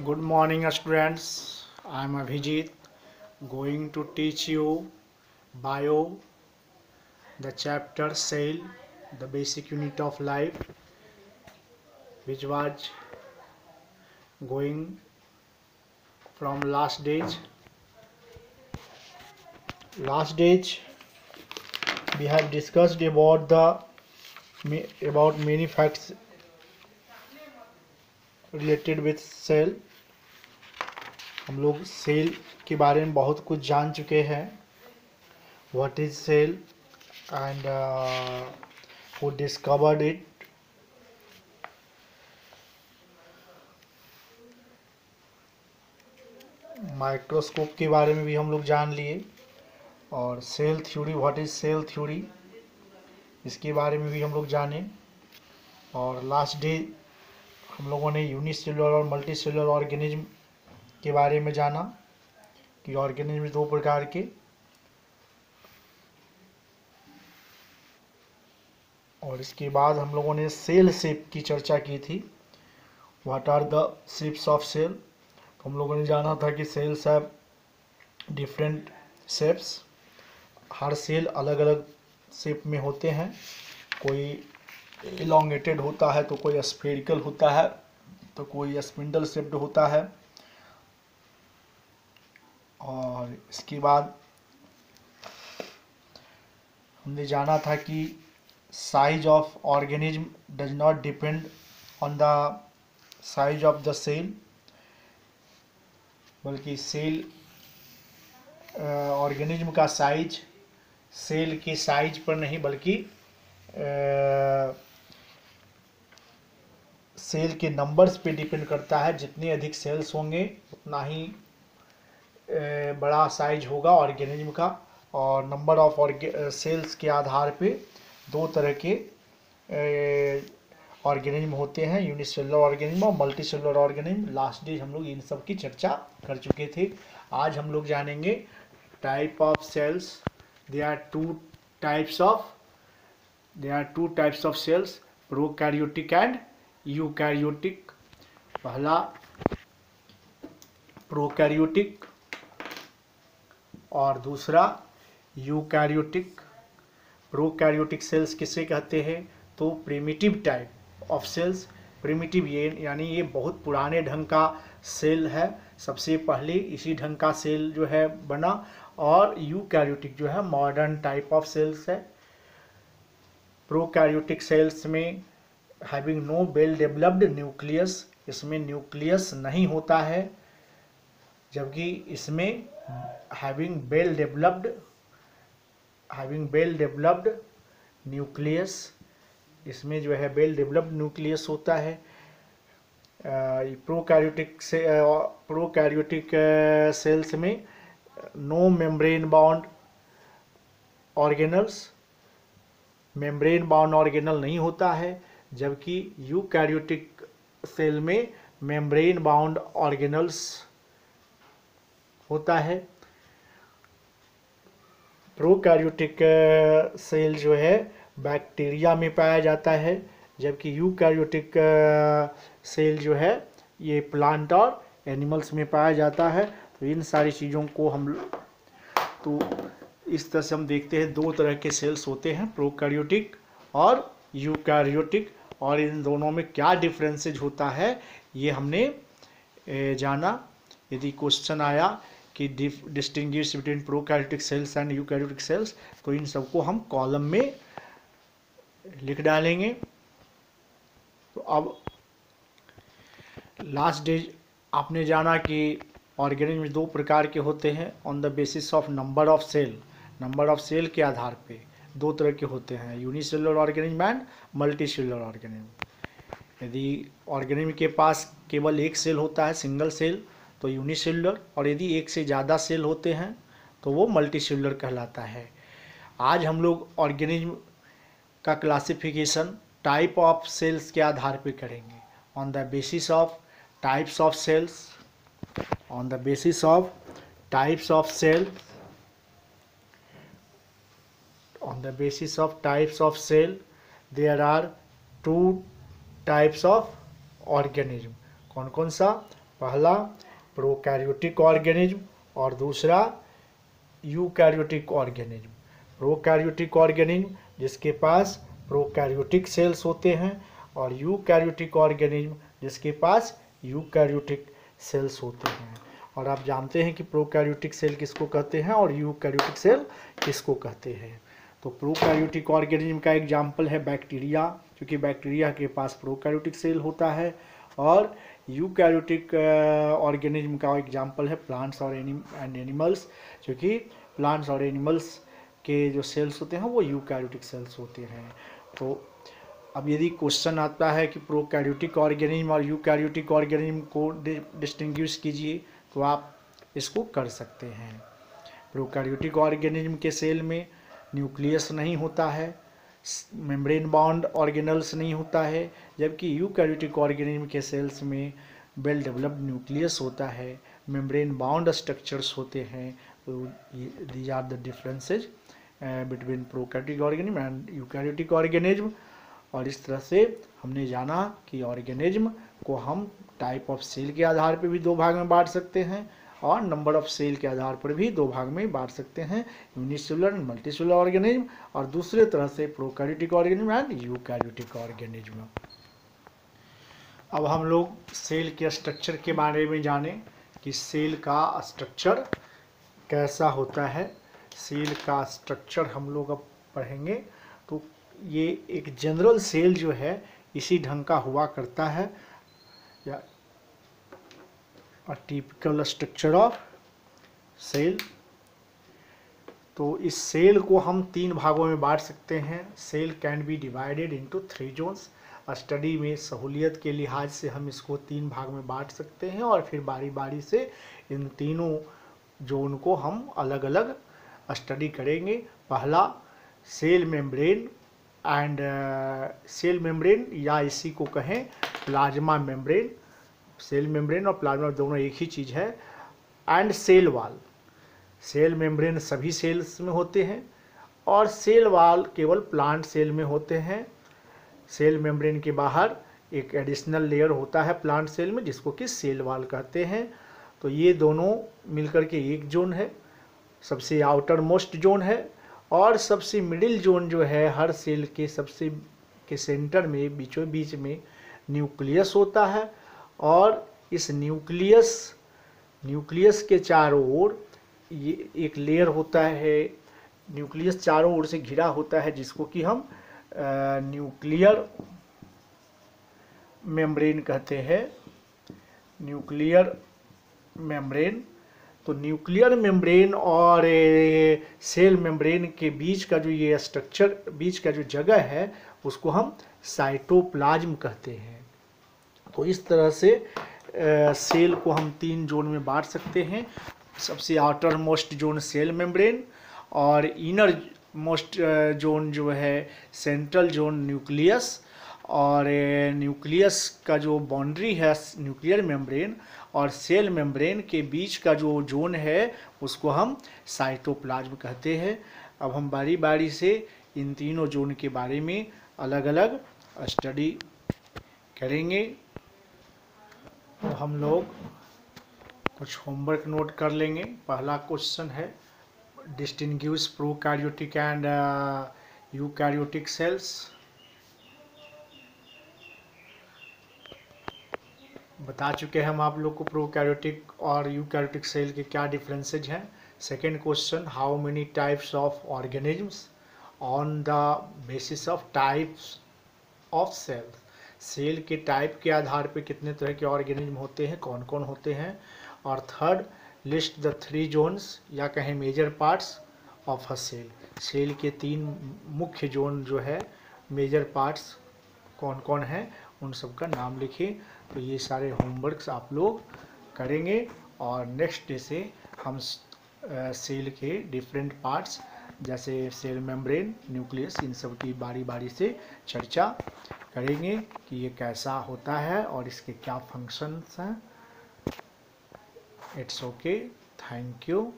Good morning, students. I am Abhijit, going to teach you bio, the chapter cell, the basic unit of life, which was going from last stage. Last stage, we have discussed about the about many facts related with cell हम लोग cell के बारे में बहुत कुछ जान चुके हैं। What is cell and who discovered it microscope के बारे में भी हम लोग जान लिए। और cell theory what is cell theory इसके बारे में भी हम लोग जाने। और लास्ट डे हम लोगों ने यूनिसेलुलर और मल्टी सेलुलर ऑर्गेनिज्म के बारे में जाना कि ऑर्गेनिज्म दो प्रकार के और इसके बाद हम लोगों ने सेल शेप की चर्चा की थी। What are the shapes of cell हम लोगों ने जाना था कि सेल्स हैव डिफरेंट शेप्स हर सेल अलग अलग शेप में होते हैं। कोई इलोंगेटेड होता है तो कोई स्फेरिकल होता है तो कोई स्पिंडल शेप्ड होता है। और इसके बाद हमने जाना था कि size of organism does not depend on the size of the cell बल्कि सेल ऑर्गेनिज्म का साइज़ सेल के साइज़ पर नहीं, बल्कि सेल के नंबर्स पे डिपेंड करता है, जितने अधिक सेल्स होंगे, उतना ही बड़ा साइज़ होगा ऑर्गेनिज्म का। और नंबर ऑफ़ सेल्स के आधार पे दो तरह के ऑर्गेनिज्म होते हैं यूनिसेलर ऑर्गेनिज्म और multi cellular organism last day हम लोग इन सब की चर्चा कर चुके थे। आज हम लोग जानेंगे type of cells they are two types of they are two types of cells prokaryotic and eukaryotic, पहला प्रोकैरियोटिक और दूसरा यूकैरियोटिक। प्रोकैरियोटिक सेल्स किसे कहते हैं? तो primitive type of cells primitive ये, यानी ये बहुत पुराने ढंग का सेल है। सबसे पहले इसी ढंग का सेल जो है बना और यूकैरियोटिक जो है मॉडर्न टाइप ऑफ़ सेल्स है। प्रोकैरियोटिक सेल्स में having no well developed nucleus इसमें न्यूक्लियस नहीं होता है, जबकि इसमें having well developed having well developed nucleus इसमें जो है वेल डेवलप्ड न्यूक्लियस होता है। प्रोकैरियोटिक से प्रोकैरियोटिक सेल्स में no membrane bound organelles membrane bound organelle नहीं होता है। जबकि यूकैरियोटिक सेल में मेम्ब्रेन बाउंड ऑर्गेनल्स होता है। प्रोकैरियोटिक सेल जो है, बैक्टीरिया में पाया जाता है, जबकि यूकैरियोटिक सेल जो है, ये प्लांट और एनिमल्स में पाया जाता है। तो इन सारी चीज़ों को हम तो इस तरह से हम देखते हैं, दो तरह के सेल्स होते हैं, प्रोकैरियोटिक और यूकैरियोटिक। और इन दोनों में क्या डिफरेंसेज होता है, ये हमने जाना। यदि क्वेश्चन आया कि distinguish between pro prokaryotic cells and eu eukaryotic cells तो इन सबको हम कॉलम में लिख डालेंगे। तो अब लास्ट डे आपने जाना कि ऑर्गेनिज्म दो प्रकार के होते हैं। On the basis of number of cell number of cell के आधार पे। दो तरह के होते हैं unicellular organism and multi cellular organism यदि ऑर्गेनिज्म के पास केवल एक सेल होता है सिंगल सेल तो यूनिसेलुलर और यदि एक से ज़्यादा सेल होते हैं तो वो मल्टी सेलुलर कहलाता है। आज हम लोग ऑर्गेनिज्म का क्लासिफिकेशन टाइप ऑफ़ सेल्स के आधार पर करेंगे। On the basis of types of cells on the basis of types of cells on the basis of types of cell, there are two types of organism. कौन कौन सा? पहला prokaryotic organism और दूसरा यूकैरियोटिक ऑर्गेनिज्म प्रोकैरियोटिक ऑर्गेनिज्म जिसके पास prokaryotic cells होते हैं और यूकैरियोटिक ऑर्गेनिज्म जिसके पास यूकैरियोटिक सेल्स होते हैं। और आप जानते हैं कि प्रोकैरियोटिक सेल किसको कहते हैं और यूकैरियोटिक सेल किसको कहते हैं। तो प्रोकैरियोटिक ऑर्गेनिज्म का एग्ज़ाम्पल है बैक्टीरिया, क्योंकि बैक्टीरिया के पास प्रोकैरियोटिक सेल होता है और यूकैरियोटिक ऑर्गेनिज्म का एग्ज़ाम्पल है प्लांट्स और एंड एनिमल्स, क्योंकि प्लांट्स और एनिमल्स के जो सेल्स होते हैं वो यूकैरियोटिक सेल्स होते हैं। तो अब यदि क्वेश्चन आता है कि प्रोकैरियोटिक ऑर्गेनिज्म और यूकैरियोटिक ऑर्गेनिज्म को डिस्टिंग्विश कीजिए तो आप इसको कर सकते हैं। प्रोकैरियोटिक ऑर्गेनिज्म के सेल में न्यूक्लियस नहीं होता है मेम्ब्रेन बाउंड ऑर्गेनल्स नहीं होता है, जबकि यूकैरियोटिक ऑर्गेनिज्म के सेल्स में वेल डेवलप्ड न्यूक्लियस होता है, मेम्ब्रेन बाउंड स्ट्रक्चर्स होते हैं these are the differences between prokaryotic organism and eukaryotic organism और इस तरह से हमने जाना कि ऑर्गेनिज्म को हम टाइप ऑफ़ सेल के आधार पर भी दो भाग में बांट सकते हैं। और नंबर ऑफ़ सेल के आधार पर भी दो भाग में बांट सकते हैं, यूनिसेलुलर मल्टीसेलुलर ऑर्गेनिज्म और दूसरे तरह से prokaryotic organism and eukaryotic organism. अब हम लोग सेल के स्ट्रक्चर के बारे में जानें कि सेल का स्ट्रक्चर कैसा होता है। सेल का स्ट्रक्चर हम लोग अब पढ़ेंगे तो ये एक जनरल सेल जो है, इसी ढंग का हुआ करता है। टिपिकल स्ट्रक्चर ऑफ़ सेल तो इस सेल को हम तीन भागों में बांट सकते हैं। Cell can be divided into three zones study में सहूलियत के लिहाज से हम इसको तीन भाग में बांट सकते हैं और फिर बारी बारी से इन तीनों जोन को हम अलग अलग स्टडी करेंगे। पहला cell membrane and cell membrane या इसी को कहें प्लाज्मा मेम्ब्रेन सेल मेम्ब्रेन और प्लाज्मा दोनों एक ही चीज़ है and cell wall cell membrane सभी सेल्स में होते हैं, और सेल वाल केवल प्लांट सेल में होते हैं। सेल मेम्ब्रेन के बाहर एक एडिशनल लेयर होता है प्लांट सेल में, जिसको कि सेल वाल कहते हैं। तो ये दोनों मिलकर के एक जोन है। सबसे आउटर मोस्ट जोन है, और सबसे मिडिल जोन जो है, हर सेल के सबसे, के सेंटर में बीचों बीच में न्यूक्लियस होता है। और इस न्यूक्लियस न्यूक्लियस के चारों ओर ये एक लेयर होता है। न्यूक्लियस चारों ओर से घिरा होता है, जिसको कि हम न्यूक्लियर मेम्ब्रेन कहते हैं। न्यूक्लियर मेम्ब्रेन तो न्यूक्लियर मेम्ब्रेन और सेल मेम्ब्रेन के बीच का जो ये स्ट्रक्चर बीच का जो जगह है, उसको हम साइटोप्लाज्म कहते हैं। तो इस तरह से आ, सेल को हम तीन जोन में बांट सकते हैं। सबसे outer most zone cell membrane और इनर मोस्ट जोन जो है सेंट्रल जोन न्यूक्लियस और न्यूक्लियस का जो बाउंड्री है न्यूक्लियर मेम्ब्रेन और सेल मेम्ब्रेन के बीच का जो जोन है उसको हम साइटोप्लाज्म कहते हैं। अब हम बारी बारी से इन तीनों जोन के बारे में अलग अलग स्टडी करेंगे। तो हम लोग कुछ होमवर्क नोट कर लेंगे। पहला क्वेश्चन है distinguish prokaryotic and eukaryotic cells बता चुके हैं हम आप लोग को प्रोकैरियोटिक और यूकैरियोटिक सेल के क्या डिफरेंसेज हैं। Second question how many types of organisms on the basis of types of cell cell के टाइप के आधार पे कितने तरह के ऑर्गेनिज्म होते हैं कौन कौन होते हैं? और third list the three zones या कहें major parts of a cell cell के तीन मुख्य जोन जो है मेजर पार्ट्स कौन कौन हैं, उन सब का नाम लिखें। तो ये सारे होमवर्क्स आप लोग करेंगे। और नेक्स्ट डे से हम सेल के डिफरेंट पार्ट्स जैसे सेल मेम्ब्रेन न्यूक्लियस इन सब की बारी बारी से चर्चा करेंगे कि ये कैसा होता है और इसके क्या फ़ंक्शंस हैं। It's okay thank you